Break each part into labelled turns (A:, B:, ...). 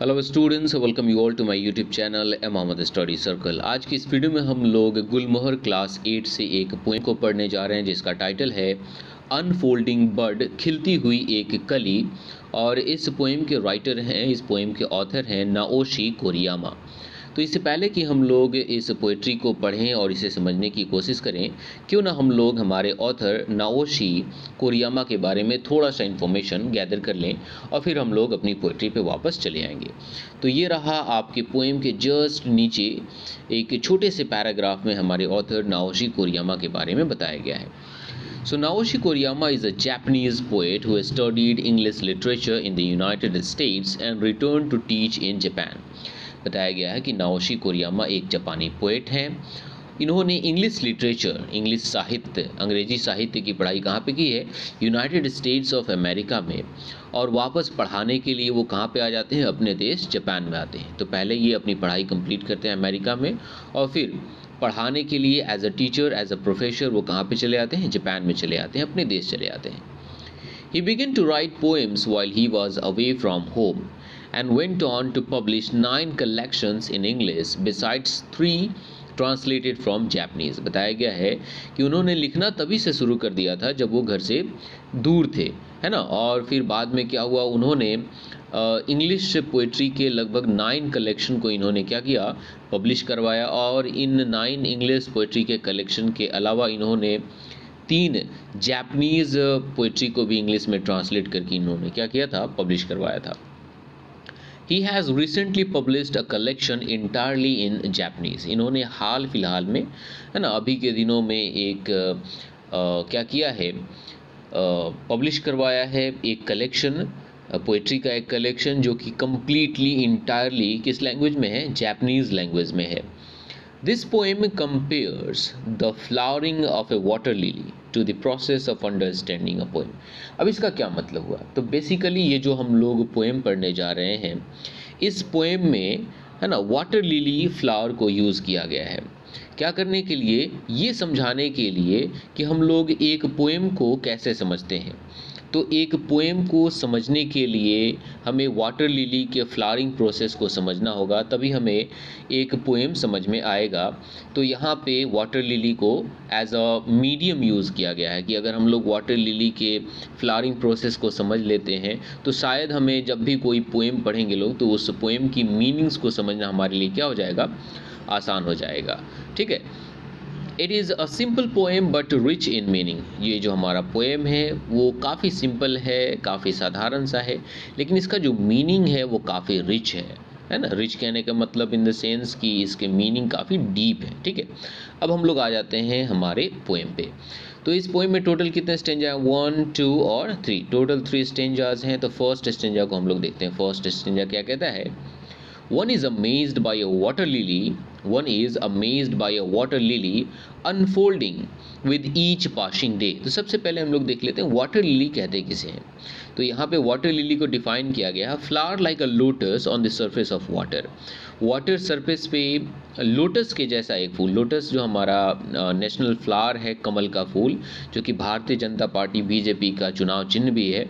A: Hello students welcome you all to my YouTube channel M study circle आज की इस video में हम लोग गुलमोहर क्लास एट से एक पोइम को पढ़ने जा रहे हैं, जिसका टाइटल है अनफोल्डिंग बर्ड खिलती हुई एक कली। और इस पोइम के राइटर हैं, इस पोइम के ऑथर हैं, नाओशी कोरियामा। तो इससे पहले कि हम लोग इस पोइट्री को पढ़ें और इसे समझने की कोशिश करें, क्यों ना हम लोग हमारे ऑथर नाओशी कोरियामा के बारे में थोड़ा सा इन्फॉर्मेशन गैदर कर लें और फिर हम लोग अपनी पोइट्री पे वापस चले आएँगे तो ये रहा आपके पोएम के जस्ट नीचे एक छोटे से पैराग्राफ में हमारे ऑथर नाओशी कोरियामा के बारे में बताया गया है So Naoshi Koriyama is a Japanese poet who studied English literature in the United States and returned to teach in Japan. बताया गया है कि नाओशी कोरियामा एक जापानी पोएट हैं। इन्होंने इंग्लिश लिटरेचर इंग्लिश साहित्य, अंग्रेज़ी साहित्य की पढ़ाई कहाँ पे की है? यूनाइटेड स्टेट्स ऑफ़ अमेरिका में। और वापस पढ़ाने के लिए वो कहाँ पे आ जाते हैं? अपने देश जापान में आते हैं। तो पहले ये अपनी पढ़ाई कंप्लीट करते हैं अमेरिका में। और फिर पढ़ाने के लिए as a teacher as a professor वो कहाँ पे चले आते हैं? जापान में चले आते हैं। अपने देश चले आते हैं। He began to write poems while he was away from home and went on to publish nine collections in English, besides three translated from Japanese बताया गया है कि उन्होंने लिखना तभी से शुरू कर दिया था जब वो घर से दूर थे, है ना? और फिर बाद में क्या हुआ? उन्होंने इंग्लिश पोइट्री के लगभग नाइन कलेक्शन को इन्होंने क्या किया? पब्लिश करवाया और इन नाइन इंग्लिश पोइट्री के कलेक्शन के अलावा इन्होंने तीन जापनीज़ पोइट्री को भी इंग्लिश में ट्रांसलेट करके इन्होंने क्या किया था? पब्लिश करवाया था। He has recently published a collection entirely in Japanese इन्होंने हाल फ़िलहाल में है ना अभी के दिनों में एक आ, क्या किया है? पब्लिश करवाया है एक कलेक्शन पोइट्री का एक कलेक्शन जो कि कम्प्लीटली इंटायरली किस लैंग्वेज में है? जैपनीज़ लैंग्वेज में है। This poem compares the flowering of a water lily to the process of understanding a poem अब इसका क्या मतलब हुआ? तो बेसिकली ये जो हम लोग पोएम पढ़ने जा रहे हैं, इस पोएम में, है ना वाटर लिली फ्लावर को यूज़ किया गया है। क्या करने के लिए? ये समझाने के लिए कि हम लोग एक पोएम को कैसे समझते हैं। तो एक पोएम को समझने के लिए हमें वाटर लिली के फ्लावरिंग प्रोसेस को समझना होगा, तभी हमें एक पोएम समझ में आएगा। तो यहाँ पे वाटर लिली को एज अ मीडियम यूज़ किया गया है कि अगर हम लोग वाटर लिली के फ्लावरिंग प्रोसेस को समझ लेते हैं तो शायद हमें जब भी कोई पोएम पढ़ेंगे लोग तो उस पोएम की मीनिंग्स को समझना हमारे लिए क्या हो जाएगा? आसान हो जाएगा। ठीक है? It is a simple poem but rich in meaning ये जो हमारा पोएम है वो काफ़ी सिंपल है काफ़ी साधारण सा है लेकिन इसका जो मीनिंग है वो काफ़ी रिच है है ना? रिच कहने का मतलब इन द सेंस कि इसके मीनिंग काफ़ी डीप है ठीक है? अब हम लोग आ जाते हैं हमारे पोएम पे। तो इस पोएम में टोटल कितने स्टेंजा हैं वन टू और थ्री टोटल थ्री स्टेंजाज हैं तो फ़र्स्ट स्टेंजा को हम लोग देखते हैं। फ़र्स्ट स्टेंजा क्या कहता है? One is amazed by a water lily, one is amazed by a water lily unfolding with each passing day. तो सबसे पहले हम लोग देख लेते हैं वाटर लिली कहते किसे हैं तो यहाँ पे वाटर लिली को डिफाइन किया गया flower like a lotus on the surface of water water surface पे लोटस के जैसा एक फूल लोटस जो हमारा नेशनल फ्लावर है कमल का फूल, जो कि भारतीय जनता पार्टी बीजेपी का चुनाव चिन्ह भी है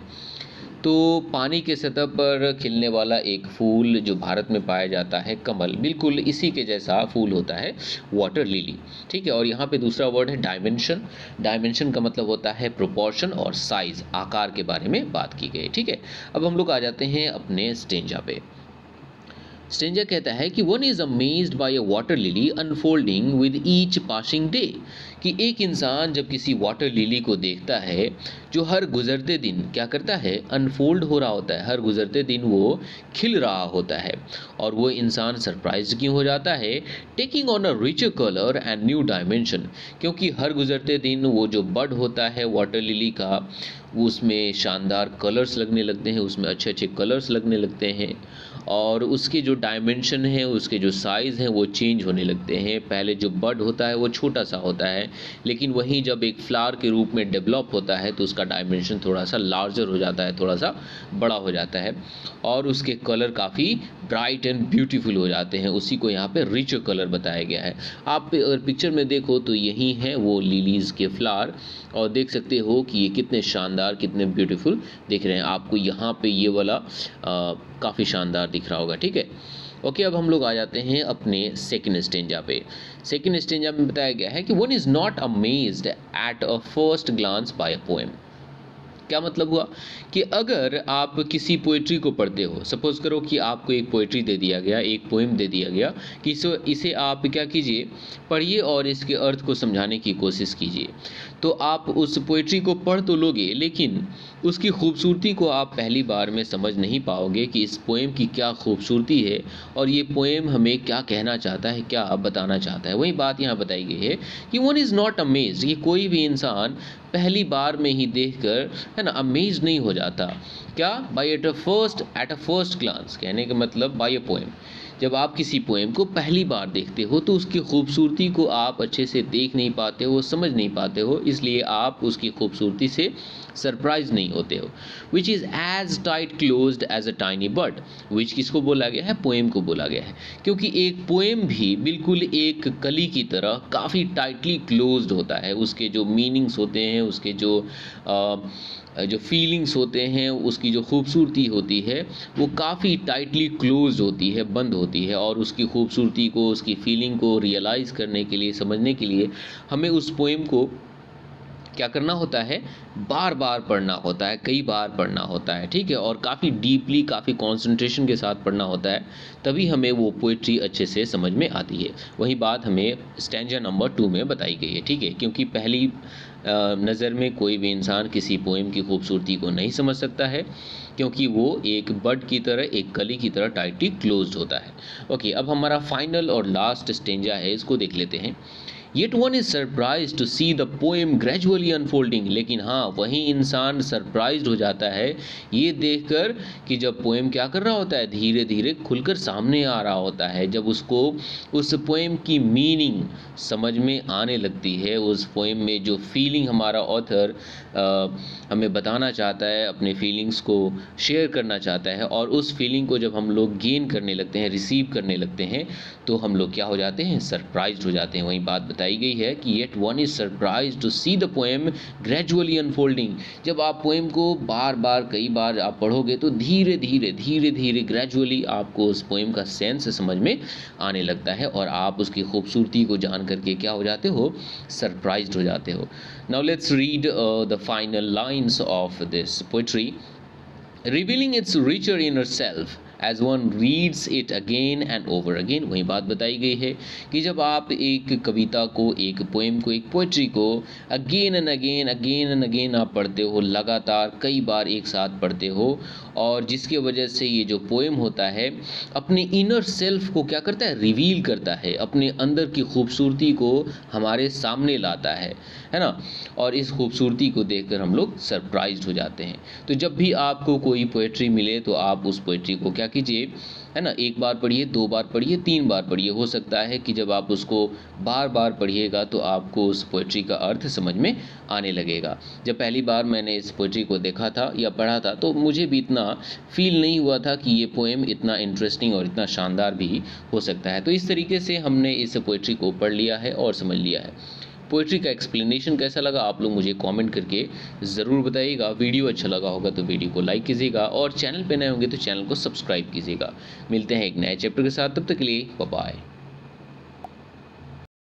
A: तो पानी के सतह पर खिलने वाला एक फूल जो भारत में पाया जाता है कमल, बिल्कुल इसी के जैसा फूल होता है वाटर लिली ठीक है, और यहाँ पे दूसरा वर्ड है डायमेंशन डायमेंशन का मतलब होता है प्रोपोर्शन और साइज़ आकार के बारे में बात की गई ठीक है, अब हम लोग आ जाते हैं अपने स्टेंजा पे। स्टेंजर कहता है कि one is amazed by a water lily unfolding with each passing day कि एक इंसान जब किसी वाटर लिली को देखता है, जो हर गुजरते दिन क्या करता है? अनफोल्ड हो रहा होता है। हर गुजरते दिन वो खिल रहा होता है और वो इंसान सरप्राइज़ क्यों हो जाता है? Taking on a richer colour and new dimension क्योंकि हर गुजरते दिन वो जो बर्ड होता है वाटर लिली का, उसमें शानदार कलर्स लगने लगते हैं, उसमें अच्छे अच्छे कलर्स लगने लगते हैं। और उसके जो डायमेंशन है, उसके जो साइज़ हैं, वो चेंज होने लगते हैं। पहले जो बर्ड होता है, वो छोटा सा होता है। लेकिन वहीं जब एक फ्लावर के रूप में डेवलप होता है तो उसका डायमेंशन थोड़ा सा लार्जर हो जाता है थोड़ा सा बड़ा हो जाता है। और उसके कलर काफ़ी ब्राइट एंड ब्यूटीफुल हो जाते हैं। उसी को यहाँ पे रिच कलर बताया गया है। आप अगर पिक्चर में देखो तो यही है वो लिलीज़ के फ्लावर और देख सकते हो कि ये कितने शानदार, कितने ब्यूटीफुल दिख रहे हैं। आपको यहाँ पे ये वाला काफ़ी शानदार दिख रहा होगा, ठीक है? ओके अब हम लोग आ जाते हैं अपने सेकेंड स्टेंजा पे। सेकेंड स्टेंजा में बताया गया है कि one is not amazed at a first glance by a poem क्या मतलब हुआ? कि अगर आप किसी पोइट्री को पढ़ते हो सपोज़ करो कि आपको एक पोइट्री दे दिया गया, एक पोइम दे दिया गया, कि इसे आप क्या कीजिए? पढ़िए और इसके अर्थ को समझाने की कोशिश कीजिए। तो आप उस पोइट्री को पढ़ तो लोगे, लेकिन उसकी खूबसूरती को आप पहली बार में समझ नहीं पाओगे कि इस पोएम की क्या खूबसूरती है और ये पोएम हमें क्या कहना चाहता है, क्या बताना चाहता है। वही बात यहाँ बताई गई है कि वन इज़ नॉट अमेज कि कोई भी इंसान पहली बार में ही देखकर, है ना अमेज नहीं हो जाता। क्या? By at a first at a first glance कहने का मतलब बाई अ पोएम जब आप किसी पोएम को पहली बार देखते हो तो उसकी खूबसूरती को आप अच्छे से देख नहीं पाते हो समझ नहीं पाते हो इसलिए आप उसकी खूबसूरती से सरप्राइज़ नहीं होते हो। Which is as tight close as a tiny bird which किसको बोला गया है? पोएम को बोला गया है। क्योंकि एक पोएम भी बिल्कुल एक कली की तरह काफ़ी टाइटली क्लोज होता है। उसके जो मीनिंग्स होते हैं उसके जो आ, जो फीलिंग्स होते हैं, उसकी जो खूबसूरती होती है, वो काफ़ी टाइटली क्लोज होती है, बंद होती है और उसकी खूबसूरती को, उसकी फीलिंग को रियलाइज़ करने के लिए, समझने के लिए हमें उस पोएम को क्या करना होता है? बार बार पढ़ना होता है, कई बार पढ़ना होता है, ठीक है? और काफ़ी डीपली काफ़ी कॉन्सेंट्रेशन के साथ पढ़ना होता है, तभी हमें वो पोइट्री अच्छे से समझ में आती है। वही बात हमें स्टैंडर नंबर टू में बताई गई है, ठीक है? क्योंकि पहली नज़र में कोई भी इंसान किसी पोएम की खूबसूरती को नहीं समझ सकता है, क्योंकि वो एक बर्ड की तरह, एक कली की तरह टाइटली क्लोज्ड होता है। ओके अब हमारा फाइनल और लास्ट स्टेंजा है, इसको देख लेते हैं। Yet one is surprise to see the poem gradually unfolding लेकिन हाँ वही इंसान सरप्राइज़ हो जाता है, ये देखकर कि जब पोएम क्या कर रहा होता है धीरे धीरे खुलकर सामने आ रहा होता है, जब उसको उस पोएम की मीनिंग समझ में आने लगती है, उस पोएम में जो फीलिंग हमारा ऑथर हमें बताना चाहता है, अपने फीलिंग्स को शेयर करना चाहता है और उस फीलिंग को जब हम लोग गेन करने लगते हैं रिसीव करने लगते हैं तो हम लोग क्या हो जाते हैं? सरप्राइज़ हो जाते हैं, वही बात बताई गई है कि yet one is surprise to see the poem gradually unfolding जब आप पोएम को बार बार, कई बार आप पढ़ोगे तो धीरे धीरे धीरे धीरे ग्रेजुअली आपको उस पोएम का सेंस समझ में आने लगता है और आप उसकी खूबसूरती को जान करके क्या हो जाते हो? सरप्राइज़ हो जाते हो। Now let's read the final lines of this poetry revealing its richer in self as one reads it again and over again वही बात बताई गई है कि जब आप एक कविता को, एक पोएम को, एक पोइट्री को again and again again and again आप पढ़ते हो, लगातार कई बार एक साथ पढ़ते हो और जिसकी वजह से ये जो पोएम होता है, अपने इनर सेल्फ को क्या करता है? रिवील करता है। अपने अंदर की खूबसूरती को हमारे सामने लाता है। है ना? और इस खूबसूरती को देखकर हम लोग सरप्राइज़ हो जाते हैं। तो जब भी आपको कोई पोइट्री मिले तो आप उस पोइट्री को क्या कीजिए? है ना? एक बार पढ़िए, दो बार पढ़िए, तीन बार पढ़िए। हो सकता है कि जब आप उसको बार बार पढ़िएगा तो आपको उस पोइट्री का अर्थ समझ में आने लगेगा। जब पहली बार मैंने इस पोइट्री को देखा था या पढ़ा था तो मुझे भी इतना फील नहीं हुआ था कि ये पोएम इतना इंटरेस्टिंग और इतना शानदार भी हो सकता है। तो इस तरीके से हमने इस पोइट्री को पढ़ लिया है और समझ लिया है। पोइट्री का एक्सप्लेनेशन कैसा लगा, आप लोग मुझे कमेंट करके ज़रूर बताइएगा। वीडियो अच्छा लगा होगा तो वीडियो को लाइक कीजिएगा और चैनल पर नए होंगे तो चैनल को सब्सक्राइब कीजिएगा। मिलते हैं एक नए चैप्टर के साथ, तब तक के लिए बाय